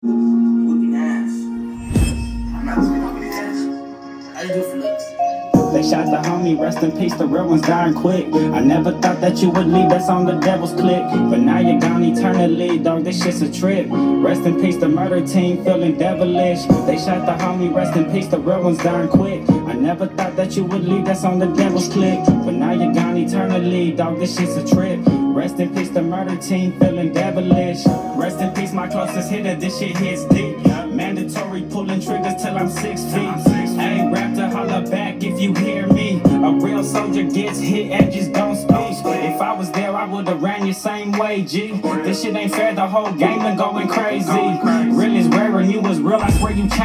They shot the homie, rest in peace, the real ones dying quick. I never thought that you would leave, that's on the devil's click. But now you're gone eternally, dog, this shit's a trip. Rest in peace, the murder team feeling devilish. They shot the homie, rest in peace, the real ones dying quick. I never thought that you would leave, that's on the devil's click. But now you're gone eternally, dog, this shit's a trip. Rest in peace, the murder team feeling devilish. Rest in peace, my closest hitter, this shit hits deep. Mandatory pulling triggers till I'm six feet. Ain't rap to holler back if you hear me. A real soldier gets hit and just don't speak. If I was there, I would've ran your same way, G. This shit ain't fair, the whole game been going crazy. Real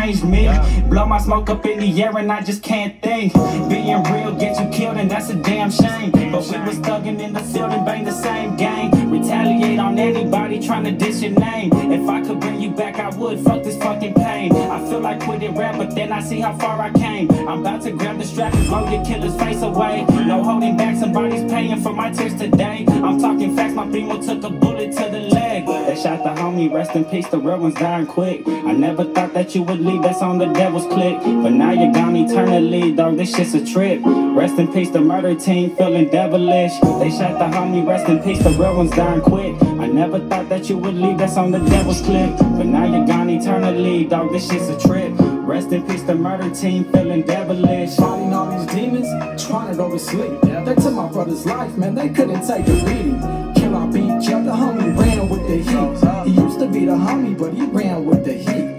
changed me. Blow my smoke up in the air and I just can't think. Being real gets you killed and that's a damn shame. But we was thugging in the field and bang the same gang. Retaliate on anybody trying to diss your name. If I could bring you back, I would. Fuck this fucking pain. I feel like quitting rap, but then I see how far I came. I'm about to grab the strap and blow your killer's face away. No holding back, somebody's paying for my tears today. I'm talking facts, my primo took a bullet to the leg. They shot the homie, rest in peace, the real ones dying quick. I never thought that you would leave, that's on the devil's click. But now you're gone eternally, dog, this shit's a trip. Rest in peace, the murder team feeling devilish. They shot the homie, rest in peace, the real ones dying quick. I never thought that you would leave, that's on the devil's click. But now you're gone eternally, dog, this shit's a trip. Rest in peace, the murder team feeling devilish. Fighting all these demons, trying to go to sleep. They took my brother's life, man, they couldn't take the beating. Kill our beat, killed the homie, ran with the heat. He used to be the homie, but he ran with the heat.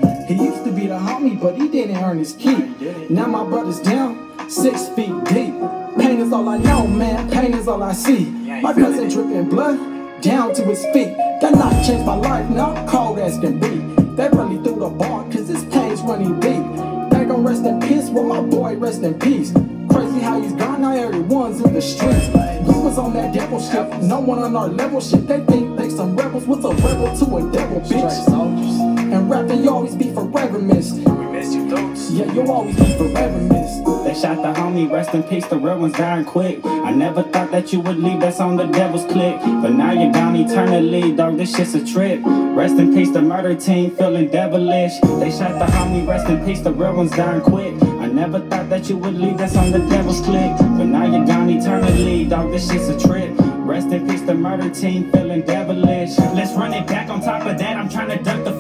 The homie, but he didn't earn his keep. Now my brother's down, six feet deep. Pain is all I know, man, pain is all I see. My cousin dripping blood, down to his feet. That night changed my life, now cold as can be. They really threw the bar, cause this pain's running deep. They gon' rest in peace, well my boy rest in peace. Crazy how he's gone, now everyone's in the streets. We was on that devil ship, no one on our level shit. They think they some rebels, what's a rebel to a devil bitch? And rapping, you always be forever missed. We miss you, those. Yeah, you'll always be forever missed. They shot the homie, rest in peace, the real ones dying quick. I never thought that you would leave, that's on the devil's click. But now you're gone eternally, dog, this shit's a trip. Rest in peace, the murder team feeling devilish. They shot the homie, rest in peace, the real ones dying quick. I never thought that you would leave, that's on the devil's click. But now you're gone eternally, dog, this shit's a trip. Rest in peace, the murder team feeling devilish. Let's run it back on top of that, I'm trying to duck the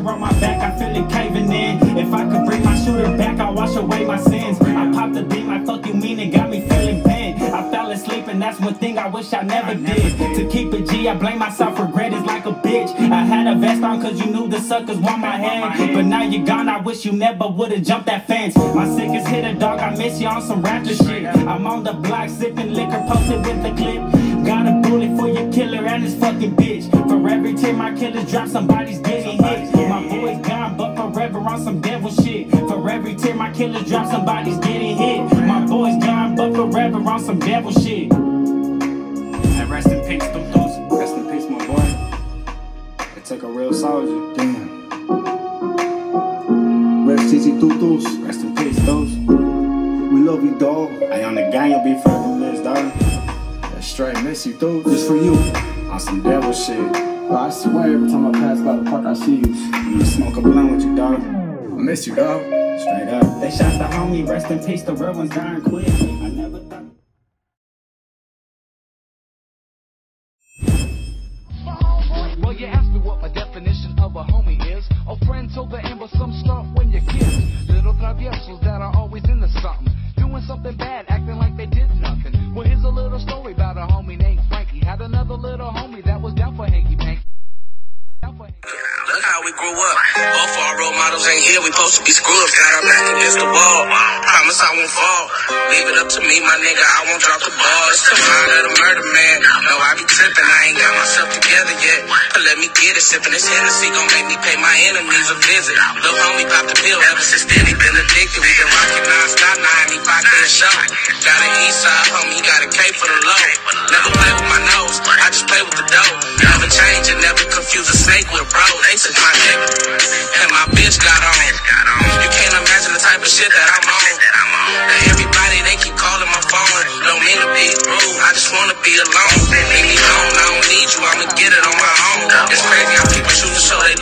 pressure on my back, I feel it caving in. If I could bring my shooter back, I'll wash away my sins. I popped the beam like fuck you mean it got me feeling bent. I fell asleep and that's one thing I wish I never did. To keep it G, I blame myself, regret is like a bitch. I had a vest on cause you knew the suckers want my hand. But now you're gone, I wish you never would've jumped that fence. My sickest hitter, dog, I miss you on some raptor shit. I'm on the block sipping liquor, posted with the clip. Got a bullet for your killer and his fucking bitch. For every tear my killers drop, somebody's getting hit. On some devil shit. For every tear my killers drop, somebody's getting hit. My boy's gone, but forever on some devil shit. And rest in peace, them dudes. Rest in peace, my boy. It took a real soldier. Damn. Rest easy tutus. Rest in peace, those. We love you, dog. I on the gang, you'll be further list, dog. Yeah, straight miss you, dude. Just for you. On some devil shit. I swear every time I pass by the park, I see you. I'm gonna smoke a blunt with you, dog. I miss you, dog. Straight up. They shot the homie, rest in peace, the real ones dying quick. I never thought. Well, you asked me what my definition of a homie is. A friend till the end, but some stuff when you're kids. Little traviesos that are always into something. Doing something bad, acting like they did nothing. Well, here's a little story about a homie named Frankie. Had another little homie how we grew up. Both our role models ain't here. We supposed to be scrubs. Got our back against the wall. Promise I won't fall. Leave it up to me, my nigga. I won't drop the ball. It's the mind of the murder man. No, I be tripping. I ain't got myself together yet. But let me get it. Sipping this Hennessy gon' make me pay my enemies a visit. Lil' homie popped the pill. Ever since then, he been addicted. We been rocking non-stop. Now he five day show. Got an east side homie. Got a K for the low. Never play with shit that I'm on. Everybody, they keep calling my phone. Don't mean to be rude. I just wanna be alone. Leave me alone. I don't need you. I'ma get it on my own. It's crazy how people shoot the show. They